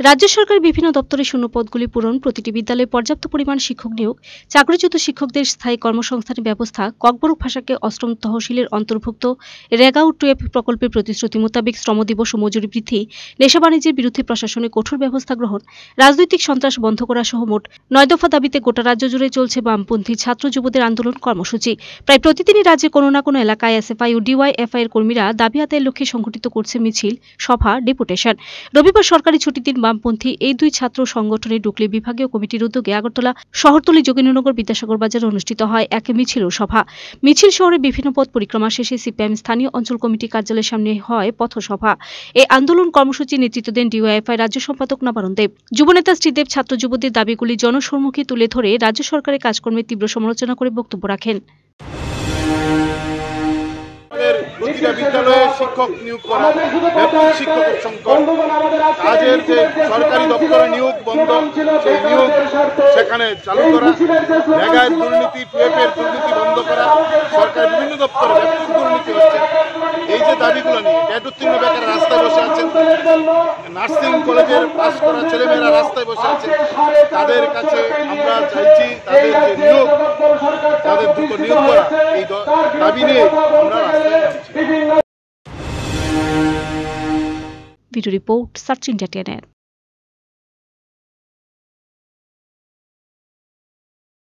রাজ্য সরকার বিভিন্ন দপ্তরের শূন্য পদগুলি পূরণ, প্রতিটি বিদ্যালয়ে পর্যাপ্ত পরিমাণ শিক্ষক নিয়োগ, চাকরিচ্যুত শিক্ষকদের স্থায়ী কর্মসংস্থানের ব্যবস্থা, ককবরক ভাষাকে অষ্টম তহসিলের অন্তর্ভুক্ত রেগাউ টুয়েপ প্রকল্পের প্রতিশ্রুতি মোতাবেক শ্রম দিবস ও মজুরি বৃদ্ধি, নেশা বাণিজ্যের বিরুদ্ধে প্রশাসনের কঠোর ব্যবস্থা গ্রহণ, রাজনৈতিক সন্ত্রাস বন্ধ করা সহ মোট নয় দফা দাবিতে গোটা রাজ্য জুড়ে চলছে বামপন্থী ছাত্র যুবদের আন্দোলন কর্মসূচি। প্রায় প্রতিদিনই রাজ্যে কোনো না কোনো এলাকায় এসএফআই ও ডিওয়াইএফআই এর কর্মীরা দাবি আদায়ের লক্ষ্যে সংঘটিত করছে মিছিল, সভা, ডেপুটেশন। রবিবার সরকারি ছুটির দিন বামপন্থী এই দুই ছাত্র সংগঠনের ডুকলি বিভাগীয় কমিটির উদ্যোগে আগরতলা শহরতলি যোগেন্দ্রনগর বিদ্যাসাগর বাজারে অনুষ্ঠিত হয় এক মিছিল সভা। মিছিল শহরে বিভিন্ন পথ পরিক্রমা শেষে সিপিএম স্থানীয় অঞ্চল কমিটি কার্যালয়ের সামনে হয় পথসভা। এই আন্দোলন কর্মসূচি নেতৃত্ব দেন ডিওয়াইএফআই রাজ্য সম্পাদক নবারণ দেব। যুবনেতা শ্রীদেব ছাত্র যুবদের দাবিগুলি জনসম্মুখে তুলে ধরে রাজ্য সরকারের কাজকর্মের তীব্র সমালোচনা করে বক্তব্য রাখেন। বিদ্যালয়ে শিক্ষক নিয়োগ করা ব্যাপক শিক্ষকের সংকট। কাজের যে সরকারি দপ্তরে নিয়োগ বন্ধ সেই নিয়োগ সেখানে চালু করা জায়গায় দুর্নীতি টুয়েপের দুর্নীতি বন্ধ করা সরকার বিভিন্ন দপ্তরে ব্যাপক দুর্নীতি হচ্ছে। এই যে দাবিগুলো নিয়ে ডেট উত্তীর্ণ বেকার রাস্তায় বসে আছেন নার্সিং কলেজের পাস করা ছেলেমেয়েরা রাস্তায় বসে আছে তাদের কাছে আমরা চাইছি তাদের যে নিয়োগ তাদের দ্রুত নিয়োগ করা। এই দাবি নিয়ে আমরা Video report Sachin internet.